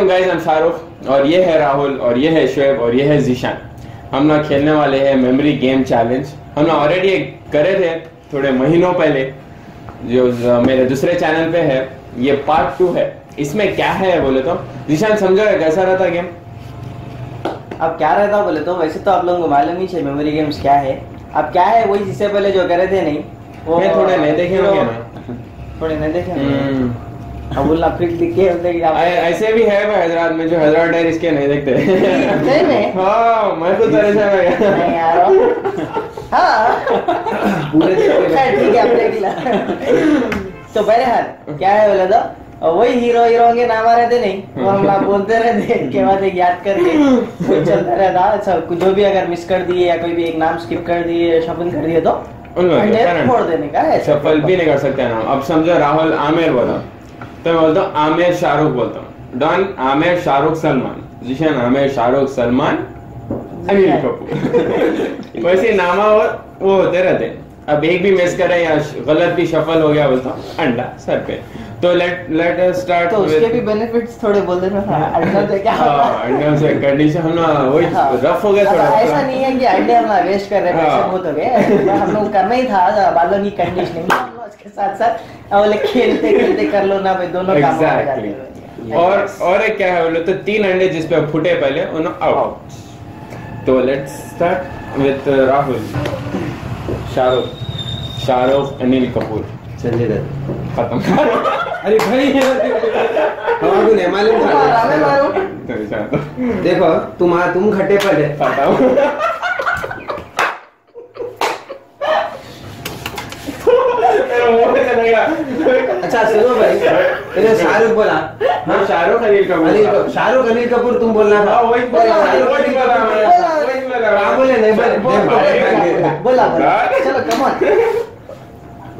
Guys I am Shahrukh और ये है राहुल और ये है शुएब और ये है जीशान। हम लोग खेलने वाले हैं मेमोरी गेम चैलेंज हम लोग ऑलरेडी एक करे थे थोड़े महीनों पहले जो मेरे दूसरे चैनल पे है। ये पार्ट टू है। इसमें क्या है बोले तो? जीशान समझो ये कैसा रहता गेम अब क्या रहता बोले तो? वैसे तो आप लोगों को मालूम ही है मेमोरी गेम्स क्या है। अब क्या है वही जिससे पहले जो करे थे नहीं मैं थोड़े नहीं देखे ना। थोड़े नहीं देखे होंगे। हम्म, अब बोलना फिर लिख के बोलते कि आप ऐ- ऐसे भी है भाई हैदराबाद में जो हैदराबाद डायर इसके नहीं देखते। सही में? हाँ मैं तो तरह से नहीं यार हाँ। पूरे ठीक है अपने गिला तो बहरहाल क्या है बोले तो? वही हीरो हीरो के नाम आ रहे थे नहीं? वो हम लोग बोलते रहते के बाद एक याद करके। वो चलता रहता अच्छा कुछ जो भी अगर मिस कर दिए या कोई भी एक नाम स्किप कर दिए शफल कर दिए तो? के, फोड़ देने का है सफल भी नहीं कर सकते नाम अब समझो राहुल आमिर बोला। तो मैं बोलता हूँ आमिर शाहरुख बोलता हूँ। डॉन आमिर शाहरुख सलमान। जिशन आमिर शाहरुख सलमान अनिल कपूर। वैसे नामा और वो होते रहते अब एक भी मिस करें या गलत भी सफल हो गया बोलता हूँ अंडा सर पे। तो लेट लेट अस स्टार्ट तो उसके भी बेनिफिट्स थोड़े बोल देना था अंडा तो क्या? हाँ अंडा से कंडीशन हम वही हाँ। रफ हो गया थोड़ा ऐसा नहीं है कि अंडे हम वेस्ट कर रहे हैं हाँ। पैसे बहुत हो गए। हम लोग करना ही था बालों की कंडीशनिंग हम लोग उसके साथ साथ बोले खेलते खेलते कर लो ना भाई दोनों काम हो जाते हैं। और और एक क्या है बोले तो तीन अंडे जिस पे फूटे पहले उन्हें आउट तो let's start with Rahul Shahrukh Shahrukh Anil Kapoor Sanjay Dutt खत्म अरे भाई था? तो शाहरुख देखो तुम तुम खट्टे पता हूँ चला। अच्छा सुनो भाई। मैंने शाहरुख बोला। हाँ शाहरुख अनिल कपूर। अनिल कपूर शाहरुख अनिल कपूर तुम बोलना था। हाँ, वही बोला। हाँ, बोले। नहीं बोले। बोल, नहीं, बोल, बोले, बोल, बोले। बोला। बोला चलो कम ऑन यार गालियाँ नहीं देना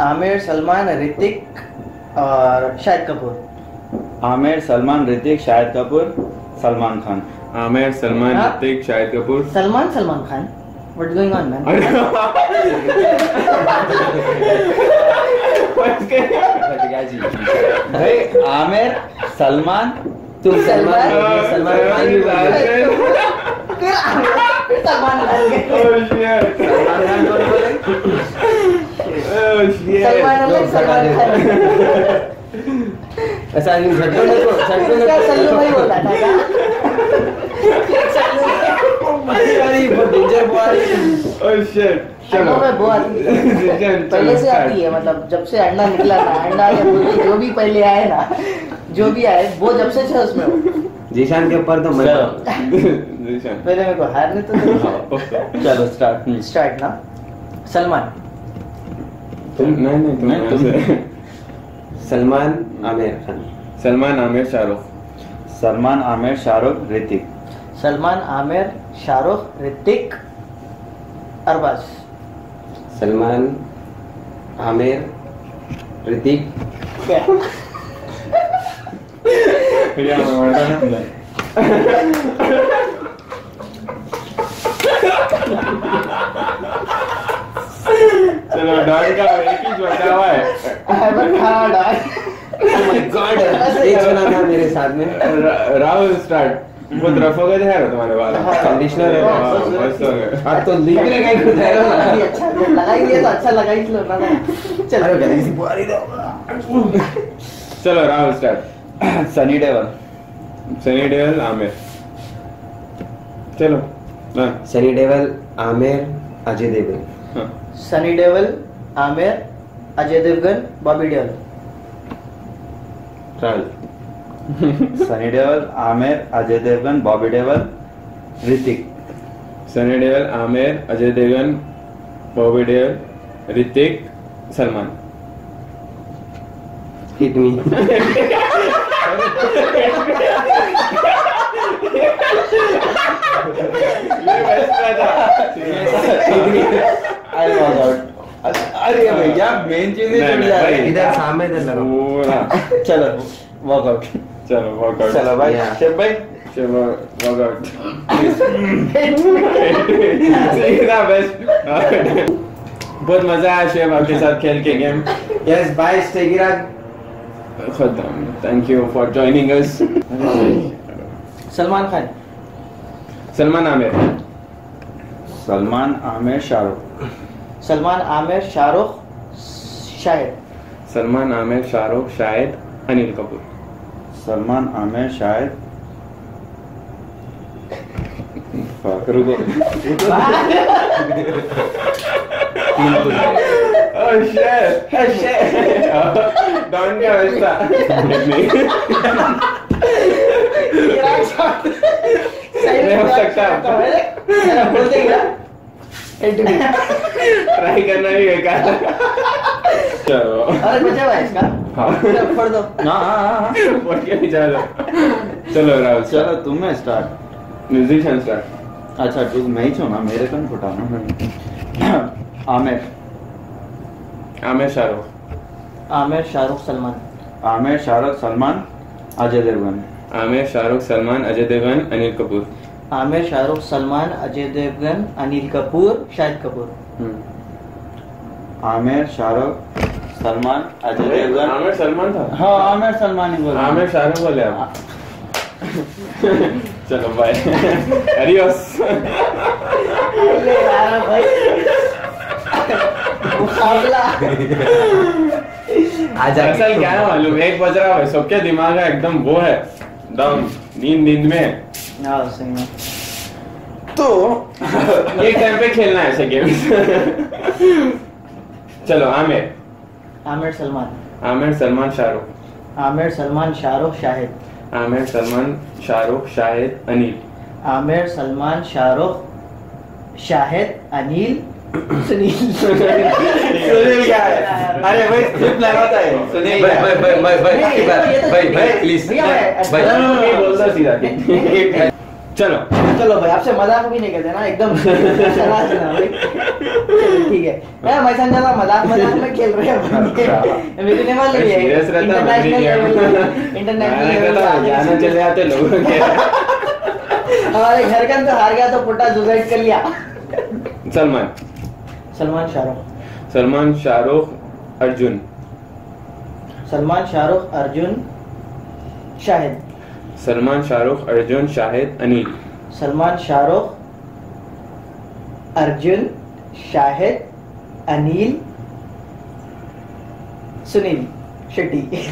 आमिर सलमान ऋतिक और शाहिद कपूर। आमिर सलमान ऋतिक शाहिद कपूर सलमान खान। आमिर सलमान हाँ? Hrithik Shahid Kapoor. Salman Salman Khan. What going on man भाई आमिर सलमान तुम सलमान सलमान- सलमान खान। हो। सलमान खान। सलमान खान कौन बोले सलमान अलग सलमान खान ऐसा नहीं झटको नहीं को झटको सल्लू भाई बोला था अरे बहुत डेंजर बॉय अंडों में है पहले से आती है मतलब जब से अंडा निकला ना अंडा या जो भी पहले आए ना जो भी आए वो जब से थे उसमें जीशान के ऊपर तो मज़ा पहले मेरे को हारने तो चलो स्टार्ट स्टार्ट ना। सलमान। तुम नहीं नहीं तुम नहीं, तुम- सलमान आमिर खान। सलमान आमिर शाहरुख। सलमान आमिर शाहरुख ऋतिक। सलमान आमिर शाहरुख ऋतिक अरबाज। सलमान आमिर ऋतिक। फिर यहाँ पे बढ़ता ना। चलो डॉन का एक ही बचा हुआ है अहमद खान डाल Oh my God, एक जना था मेरे साथ में राहुल स्टार्ट हो तुम्हारे हाँ। कंडीशनर है हाँ, हो तो लीक ही खुद अच्छा लगा ही लिया तो अच्छा लगा ही लो ना चल अरे गली सी बुआरी दो चलो राहुल स्टार्ट सनी देओल सनी देओल आमिर चलो हाँ, सनी डेवल आमिर अजय देवगन हाँ। सनी देओल आमिर अजय देवगन बॉबी डेवल चल। Sunny Deol Aamir Ajay Devgan Bobby Deol Hrithik. Sunny Deol Aamir Ajay Devgan Bobby Deol Hrithik Salman. Hit I lost out. ही छूट नहीं, जा रही इधर सामने इधर लगा पूरा चलो वॉकआउट चलो वर्कआउट चलो भाई भाई चलो वर्कआउट सीधा बहुत मज़ा आया शेब आपके साथ खेल के गेम यस बाय स्टेगिराज खत्म thank you for joining us Salman Khan Salman Aamir Salman Aamir Shahrukh Salman Aamir Shahrukh Shahid. Salman Aamir Shahrukh Shahid Anil Kapoor. Salman Aamir Shahid. रुको! डॉन का नहीं हो सकता। ट्राई करना भी बेकार है। चलो अरे बचा हुआ है इसका हाँ चलो, फोड़ दो हाँ हाँ के भी चलो चलो राहुल चलो तुम्हें स्टार्ट म्यूजिशियन स्टार्ट अच्छा तू मैं ही छू ना मेरे को नहीं फुटाना आमिर आमिर शाहरुख आमिर शाहरुख सलमान आमिर शाहरुख सलमान अजय देवगन आमिर शाहरुख सलमान अजय देवगन अनिल कपूर आमिर शाहरुख सलमान अजय देवगन अनिल कपूर शाहिद कपूर। हम्म। आमिर शाहरुख सलमान अजय देवगन। आमिर सलमान था? हाँ आमिर सलमान ही बोल आमिर शाहरुख बोले आप। चलो बाय आजा असल क्या है मालूम एक बज रहा है सबके दिमाग है एकदम वो है दम नींद नींद में हाँ में। तो ये टाइम पे खेलना है ऐसा गेम चलो आमिर। आमिर सलमान। आमिर सलमान शाहरुख। आमिर सलमान शाहरुख शाहिद। आमिर सलमान शाहरुख शाहिद अनिल। आमिर सलमान शाहरुख शाहिद अनिल। सुनील सुनील क्या है अरे भाई स्क्रिप्ट लगाता है सुनील भाई क्या भाई है? भाई भाई भाई नहीं, बात भाई भाई प्लीज़ भाई ये बोल सीधा चलो. चलो भाई आपसे मज़ाक भी नहीं करते ना एकदम भाई. ठीक है. मैं मैं समझा मज़ाक मज़ाक में खेल रहे हैं। मेरे मालूम सीरियस रहता इंटरनेशनल इंटरनेशनल लेवल जाना चले जाते लोगों के. हमारे घर का तो हार गया तो पुट्टा सुसाइड कर लिया. सलमान. सलमान शाहरुख। सलमान शाहरुख अर्जुन। सलमान शाहरुख अर्जुन शाहिद। सलमान शाहरुख अर्जुन शाहिद अनिल। सलमान शाहरुख अर्जुन शाहिद अनिल सुनील शेट्टी।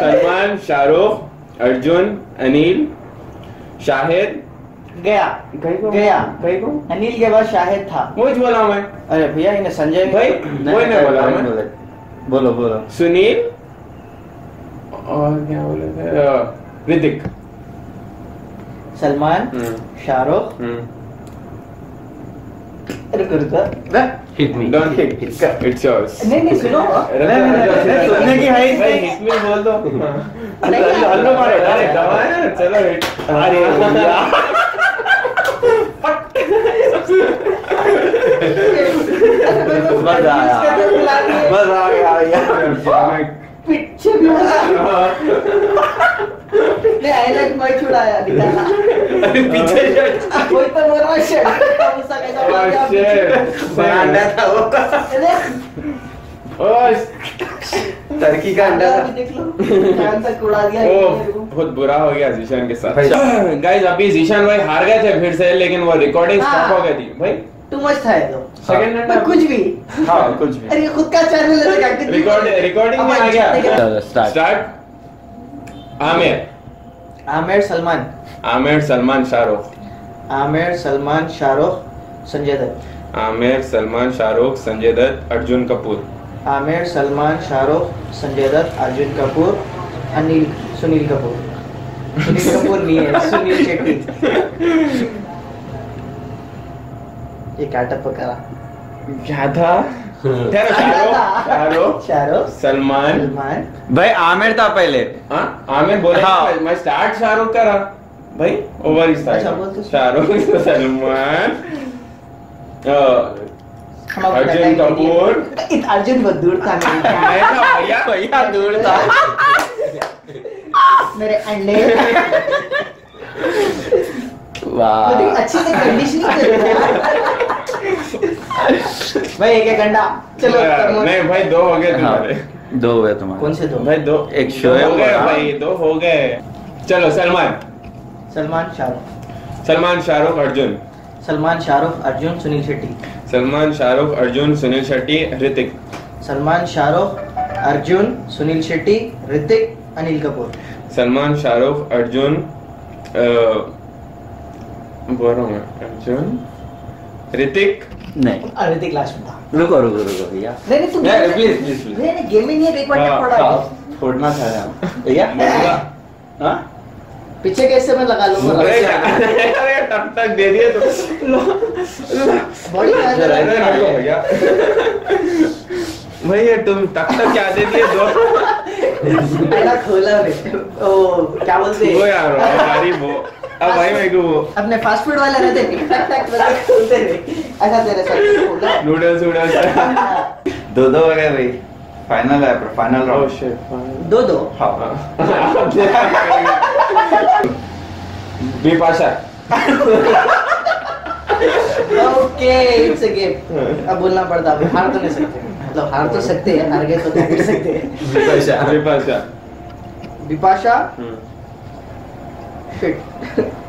सलमान शाहरुख अर्जुन अनिल शाहिद गया। गई गया। गई को अनिल के बाद शाहिद था। वो बोला मैं। अरे भैया इन्हें संजय भाई नहीं, वही नहीं बोला मैं। बोलो। बोलो सुनील? और क्या बोले थे? ऋतिक सलमान? हम्म, शाहरुख? रुको hit me Don't hit. It's मज़ा आया मज़ा आ गया यार पीछे भी बोला नहीं हाईलाइट मैं छुड़ाया पीछे कोई तो बोल रहा है उसका कैसा बोला गया shit. बरांडा था वो टर्की का अंडा। बहुत बुरा हो गया जीशान के साथ गाइस अभी जीशान भाई हार गए थे फिर से लेकिन वो रिकॉर्डिंग हाँ। स्टॉप हो गई थी भाई टू मच था ये तो। सेकंड पर कुछ भी। हाँ कुछ भी। अरे खुद का चैनल है क्या रिकॉर्ड रिकॉर्डिंग में आ गया। Start start Aamir. Aamir Salman. Aamir Salman Shahrukh. Aamir Salman Shahrukh Sanjay Dutt. Aamir Salman Shahrukh Sanjay Dutt Arjun Kapoor. Aamir Salman Shahrukh Sanjay Dutt Arjun Kapoor Anil Sunil Kapoor. Sunil Kapoor नहीं है सुनील शेट्टी। ये काटा पकड़ा। शाहरुख शाहरुख सलमान। सलमान। भाई आमिर था पहले। हाँ आमिर बोले हाँ। मैं स्टार्ट शाहरुख करा भाई ओवर अच्छा, तो। शाहरुख सलमान। अर्जुन कपूर। अर्जुन बहुत दूर था मैं भैया। भैया दूर था। मेरे अंडे। वाह। अच्छी से कंडीशनिंग करो भाई एक एक अंडा चलो नहीं भाई दो हो गए तुम्हारे। हाँ, दो हुए तुम्हारे। कौन से दो? भाई दो। एक शोएब हो गए भाई दो हो गए। चलो सलमान। सलमान शाहरुख। सलमान शाहरुख अर्जुन। सलमान शाहरुख अर्जुन सुनील शेट्टी। सलमान शाहरुख अर्जुन सुनील शेट्टी ऋतिक। सलमान शाहरुख अर्जुन सुनील शेट्टी ऋतिक अनिल कपूर। सलमान शाहरुख अर्जुन हूँ मैं अर्जुन ऋतिक नहीं ऋतिक लास्ट में था रुको रुको रुको भैया नहीं नहीं तू नहीं, game में- please, please, please. नहीं नहीं गेम नहीं एक बार हाँ, पड़ा हाँ, छोड़ना था यार भैया हाँ पीछे कैसे मैं लगा लूँगा अरे टक टक दे दिए तो लो बॉडी है। भैया भैया तुम टक टक क्या दे दिए दो खोला ओ क्या बोलते वो यार हमारी वो अब भाई मेरे को वो अपने फास्ट फ़ूड वाले रहते टिक टक टक बजा के खोलते थे ऐसा तेरे साथ नूडल्स वूडल्स दो दो हो गए भाई। फाइनल है पर फाइनल ओह शिट दो दो हाँ। Bipasha okay it's a game अब बोलना पड़ता है हार तो नहीं सकते। मतलब हार तो सकते हैं हार गए तो कर सकते हैं। बिपाशा बिपाशा हम्म। शिट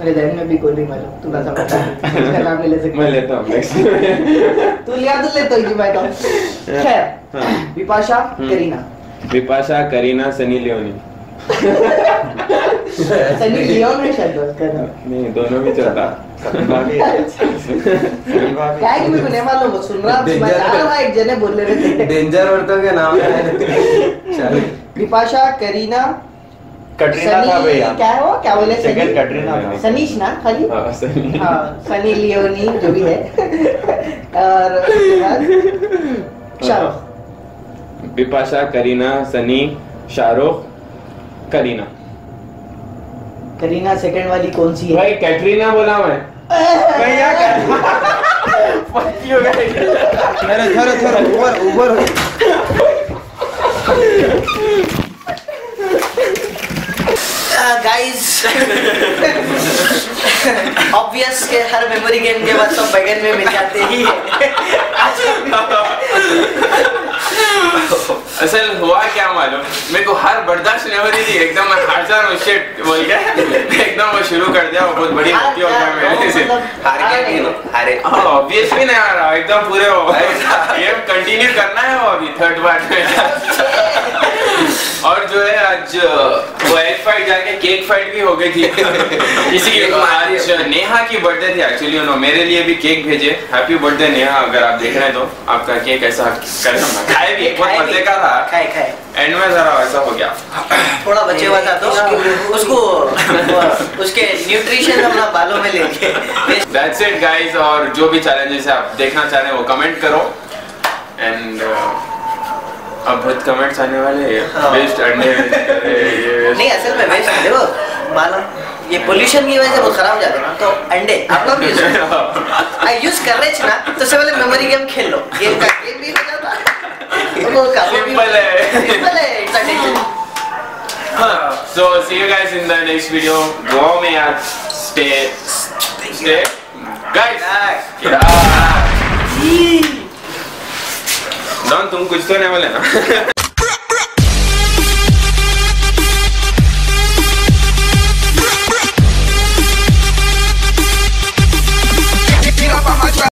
मेरे जहन में भी कोई नहीं मालूम। तू ना समझ। इसका नाम ले सकता मैं लेता हूँ नेक्स्ट तू लिया तो ले तो ही मैं तो। खैर हाँ। विपाशा हम्म। करीना। बिपाशा करीना सनी लियोनी। सनी लियोन है शायद उसका नाम। नहीं दोनों भी चलता क्या कि मेरे को नहीं मालूम? वो सुन रहा मैं Danger. जान रहा एक जने बोल रहे थे। डेंजर औरतों के नाम है। विपाशा करीना कटरीना था भैया। क्या है वो? क्या बोले? सेकंड कटरीना था। सनीश ना खाली? हाँ सनी। हाँ सनी लियोनी जो भी है। और शाहरुख। बिपाशा करीना सनी शाहरुख करीना। करीना सेकंड वाली कौन सी है? भाई कैटरीना बोला मैं। भैया Fuck you guys. अरे थोड़ा थोड़ा ऊपर ऊपर हो गाइस ऑब्वियस के हर मेमोरी गेम के बाद सब बगल में मिल जाते ही असल हुआ क्या मालूम? मेरे को हर बर्दाश्त नहीं हो रही थी। एकदम मैं हार जा रहा हूँ shit बोल के। एकदम वो शुरू कर दिया वो बहुत बड़ी गलती हो गया मेरे से। हार गए अरे ऑब्वियसली नहीं? आ रहा। एकदम पूरे हो गए। गेम कंटिन्यू करना है वो अभी थर्ड पार्ट में। और जो है आज वो एग फाइट जाके केक फाइट भी हो गई थी। इसी की आज नेहा की बर्थडे थी एक्चुअली उन्होंने मेरे लिए भी केक भेजे। हैप्पी बर्थडे नेहा अगर आप देख रहे हैं तो। आपका केक ऐसा कर खाए भी बहुत मज़े का था खाए खाए। एंड में जरा ऐसा हो गया। थोड़ा बचे हुआ था तो उसको उसके न्यूट्रिशन अपना बालों में लेके। दैट्स इट गाइस और जो भी चैलेंजेस है आप देखना चाह रहे हैं वो कमेंट करो। एंड अब बहुत कमेंट्स आने वाले हैं। हाँ। बेस्ट अंडे नहीं असल में वेस्ट है। देखो मालूम ये पोल्यूशन की वजह से बहुत खराब जाते हैं ना तो अंडे आप लोग यूज़ करो। यूज़ कर रहे थे ना तो सबसे पहले मेमोरी गेम खेल लो। गेम का गेम भी हो जाता तो वो भी Simple है। सिंपल है it's a tension so see you guys in the next video. Goa में यार stay stay? Guys! डॉन तुम कुछ तो नहीं बोले ना?